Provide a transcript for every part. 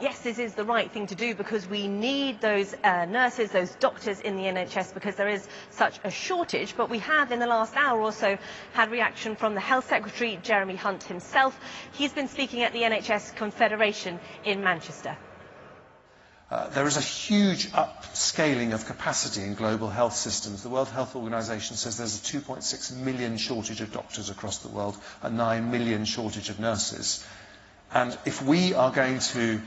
yes, this is the right thing to do because we need those uh, nurses, those doctors in the NHS because there is such a shortage. But we have, in the last hour or so, had reaction from the Health Secretary, Jeremy Hunt himself. He's been speaking at the NHS Confederation in Manchester. Uh, there is a huge upscaling of capacity in global health systems. The World Health Organization says there's a 2.6 million shortage of doctors across the world, a 9 million shortage of nurses. And if we are going to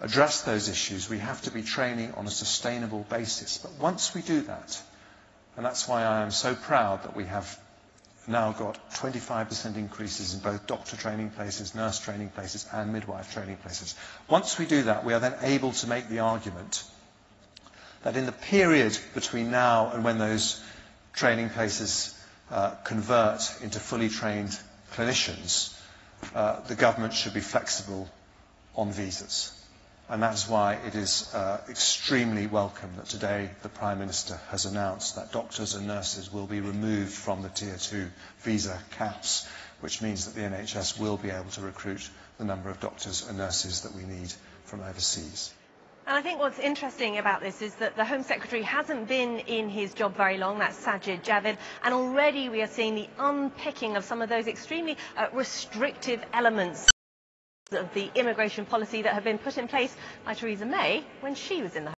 address those issues, we have to be training on a sustainable basis. But once we do that, and that's why I am so proud that we have now got 25% increases in both doctor training places, nurse training places, and midwife training places. Once we do that, we are then able to make the argument that in the period between now and when those training places uh, convert into fully trained clinicians, uh, the government should be flexible on visas. And that is why it is uh, extremely welcome that today the Prime Minister has announced that doctors and nurses will be removed from the Tier 2 visa caps, which means that the NHS will be able to recruit the number of doctors and nurses that we need from overseas. And I think what's interesting about this is that the Home Secretary hasn't been in his job very long, that's Sajid Javid, and already we are seeing the unpicking of some of those extremely uh, restrictive elements of the immigration policy that have been put in place by Theresa May when she was in the